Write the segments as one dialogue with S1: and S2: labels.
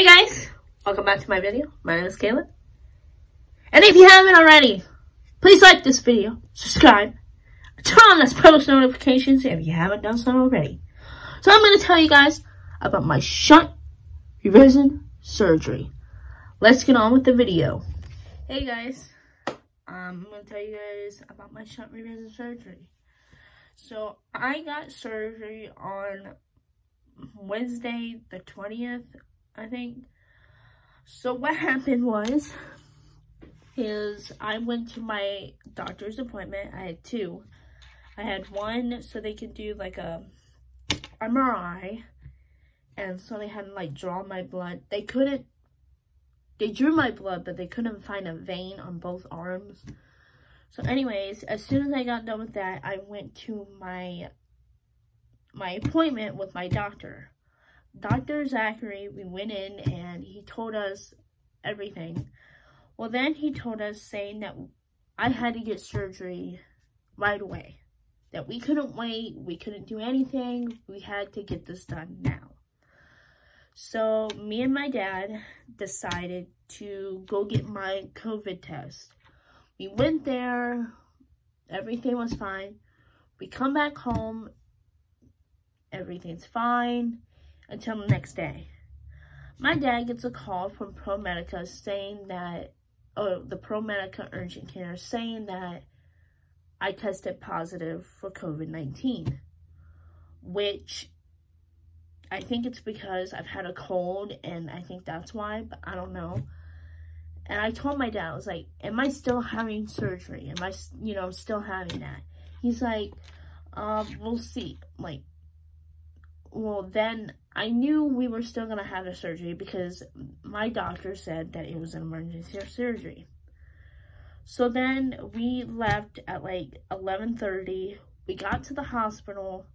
S1: Hey guys, welcome back to my video. My name is Kayla. And if you haven't already, please like this video, subscribe, turn on those post notifications if you haven't done so already. So I'm going to tell you guys about my shunt revision surgery. Let's get on with the video. Hey guys, um, I'm going to tell you guys about my shunt revision surgery. So I got surgery on Wednesday the 20th, I think. So what happened was, is I went to my doctor's appointment. I had two. I had one so they could do like a MRI. And so they had to like draw my blood. They couldn't, they drew my blood, but they couldn't find a vein on both arms. So anyways, as soon as I got done with that, I went to my my appointment with my doctor. Dr. Zachary, we went in and he told us everything. Well, then he told us saying that I had to get surgery right away. That we couldn't wait, we couldn't do anything, we had to get this done now. So me and my dad decided to go get my COVID test. We went there, everything was fine. We come back home, everything's fine until the next day. My dad gets a call from ProMedica saying that, oh, the ProMedica urgent care saying that I tested positive for COVID-19, which I think it's because I've had a cold and I think that's why, but I don't know. And I told my dad, I was like, am I still having surgery? Am I, you know, still having that? He's like, um, we'll see. Like, well, then I knew we were still going to have the surgery because my doctor said that it was an emergency surgery. So then we left at like 11.30. We got to the hospital.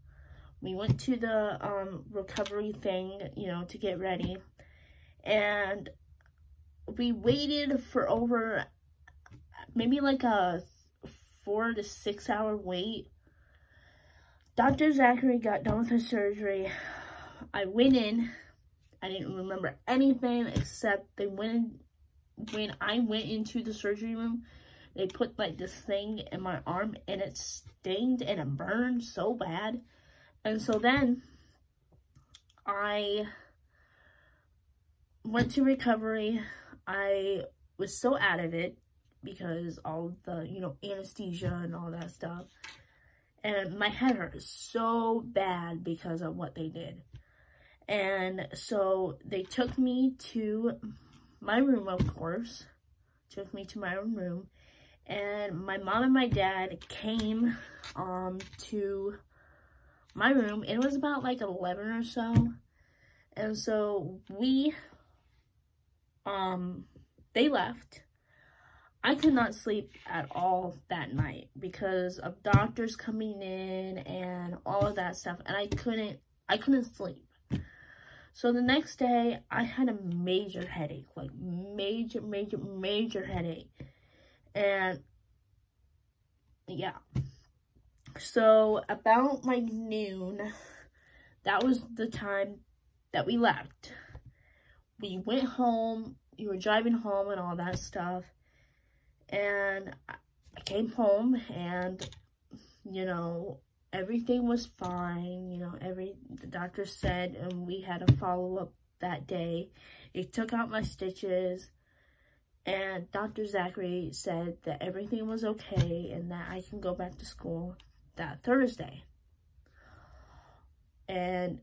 S1: We went to the um, recovery thing, you know, to get ready. And we waited for over maybe like a four to six hour wait. Dr. Zachary got done with his surgery. I went in. I didn't remember anything except they went in, when I went into the surgery room, they put like this thing in my arm and it stinged and it burned so bad. And so then I went to recovery. I was so out of it because all the, you know, anesthesia and all that stuff. And my head hurt so bad because of what they did. And so they took me to my room, of course. Took me to my own room. And my mom and my dad came um, to my room. It was about like 11 or so. And so we um, they left. I could not sleep at all that night because of doctors coming in and all of that stuff. And I couldn't, I couldn't sleep. So the next day, I had a major headache, like major, major, major headache. And yeah. So about like noon, that was the time that we left we went home, we were driving home and all that stuff. And I came home and, you know, everything was fine. You know, every, the doctor said, and we had a follow-up that day. He took out my stitches and Dr. Zachary said that everything was okay and that I can go back to school that Thursday. And,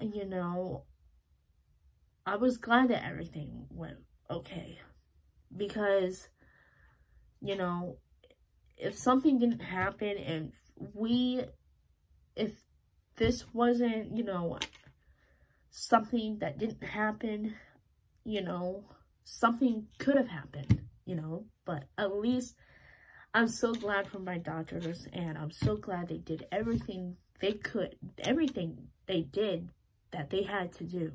S1: you know, I was glad that everything went okay because, you know, if something didn't happen and we, if this wasn't, you know, something that didn't happen, you know, something could have happened, you know, but at least I'm so glad for my doctors and I'm so glad they did everything they could, everything they did that they had to do.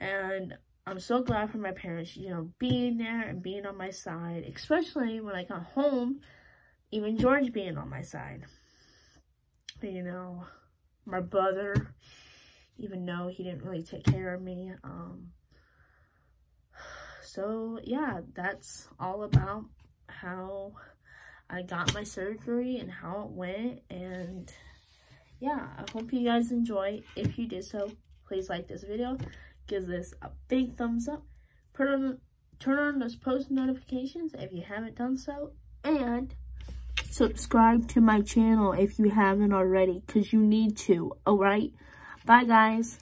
S1: And I'm so glad for my parents, you know, being there and being on my side, especially when I got home, even George being on my side. You know, my brother, even though he didn't really take care of me. Um, so yeah, that's all about how I got my surgery and how it went. And yeah, I hope you guys enjoy. If you did so, please like this video. Give this a big thumbs up. Put on, turn on those post notifications if you haven't done so. And subscribe to my channel if you haven't already because you need to. Alright? Bye, guys.